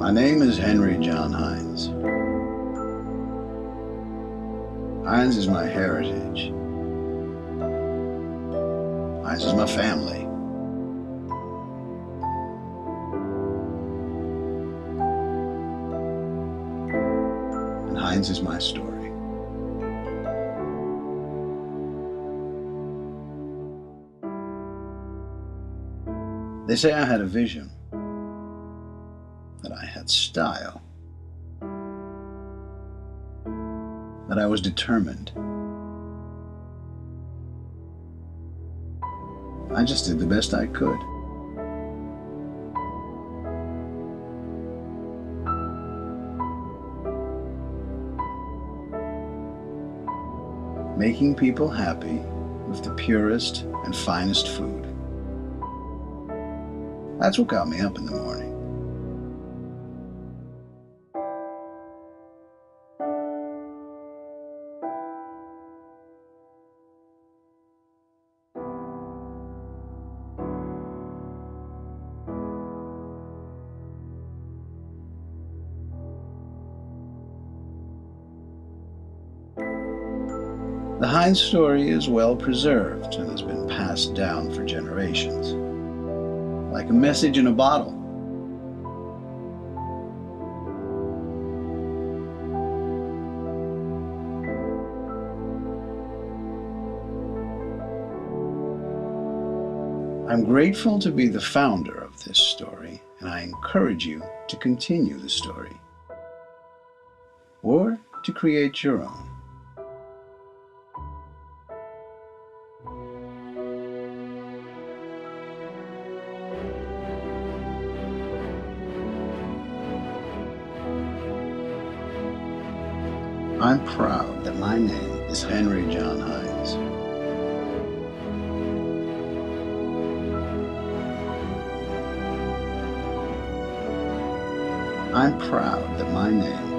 My name is Henry John Heinz. Heinz is my heritage. Heinz is my family. And Heinz is my story. They say I had a vision, that I had style, that I was determined. I just did the best I could. Making people happy with the purest and finest food. That's what got me up in the morning. The Heinz story is well preserved and has been passed down for generations, like a message in a bottle. I'm grateful to be the founder of this story, and I encourage you to continue the story or to create your own. I'm proud that my name is Henry John Heinz. I'm proud that my name.